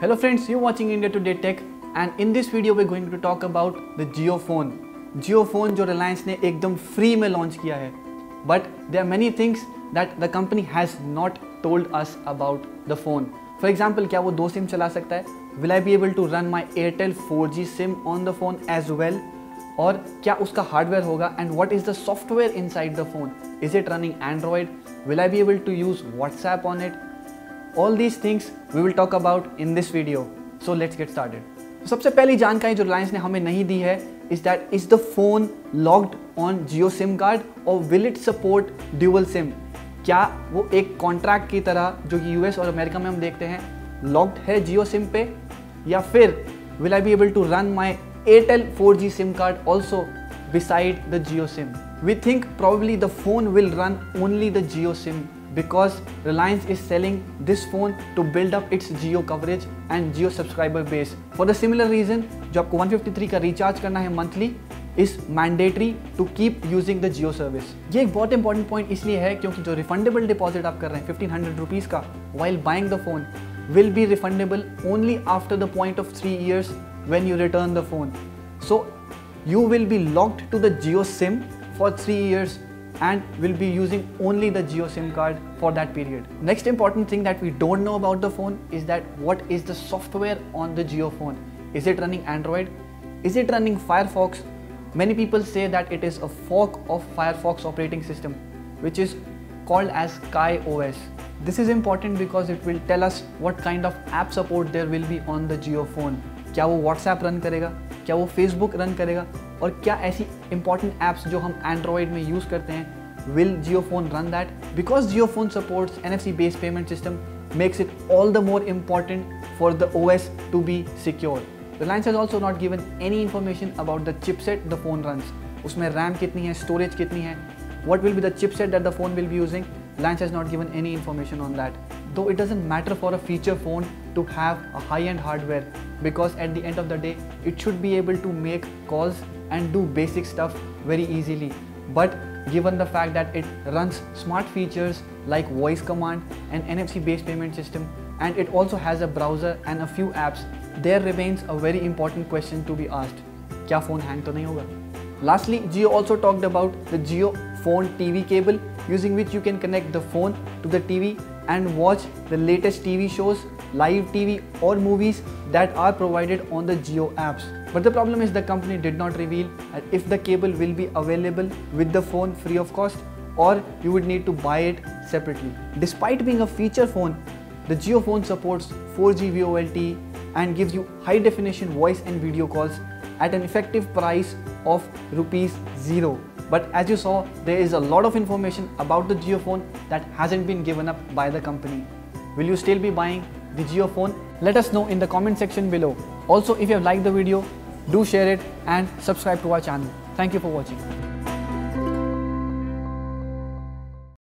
Hello friends, you're watching India Today Tech and in this video we're going to talk about the Jio phone. Jio phone जो Reliance ने एकदम free में launch किया है. But there are many things that the company has not told us about the phone. For example, क्या वो दो SIM चला सकता है? Will I be able to run my Airtel 4G SIM on the phone as well? और क्या उसका hardware होगा and what is the software inside the phone is it running Android will I be able to use WhatsApp on it all these things we will talk about in this video so let's get started सबसे पहली जानकारी जो रिलायंस ने हमें नहीं दी है is that is the phone locked on Jio SIM card और will it support dual SIM क्या वो एक कॉन्ट्रैक्ट की तरह जो कि यूएस और अमेरिका में हम देखते हैं लॉक्ड है जियो सिम पे? या फिर will I be able to run my Airtel four G SIM card also beside the Jio SIM we think probably the phone will run only the Jio SIM because Reliance is selling this phone to build up its Jio coverage and Jio subscriber base. For the similar reason, जो आपको 153 का recharge करना है monthly is mandatory to keep using the Jio service. ये एक बहुत important point इसलिए है क्योंकि जो refundable deposit आप कर रहे हैं 1500 rupees का while buying the phone will be refundable only after the point of three years when you return the phone. So you will be locked to the Jio SIM for three years and will be using only the Jio SIM card for that period. Next important thing that we don't know about the phone is that what is the software on the Jio phone? Is it running Android? Is it running Firefox? Many people say that it is a fork of Firefox operating system which is called as Kai OS. This is important because it will tell us what kind of app support there will be on the Jio phone. क्या वो WhatsApp run करेगा क्या वो Facebook run करेगा और क्या ऐसी important apps जो हम एंड्रॉयड में यूज़ करते हैं? Will Jio phone run that because Jio phone supports N F C based payment system makes it all the more important for the O S to be secure Reliance has also not given any information about the chipset the phone runs उसमें RAM कितनी है storage कितनी है? What will be the chipset that the phone will be using Reliance has not given any information on that. Though it doesn't matter for a feature phone to have a high-end hardware because at the end of the day, it should be able to make calls and do basic stuff very easily. But given the fact that it runs smart features like voice command and NFC based payment system and it also has a browser and a few apps, there remains a very important question to be asked. क्या phone hang to nahi hoga? Lastly, Jio also talked about the Jio phone TV cable using which you can connect the phone to the TV and watch the latest TV shows, live TV or movies that are provided on the Jio apps. But the problem is the company did not reveal if the cable will be available with the phone free of cost or you would need to buy it separately. Despite being a feature phone, the Jio phone supports 4G VoLTE and gives you high definition voice and video calls at an effective price of rupees 0. But as you saw, there is a lot of information about the JioPhone that hasn't been given up by the company. Will you still be buying the JioPhone? Let us know in the comment section below. Also, if you have liked the video, do share it and subscribe to our channel. Thank you for watching.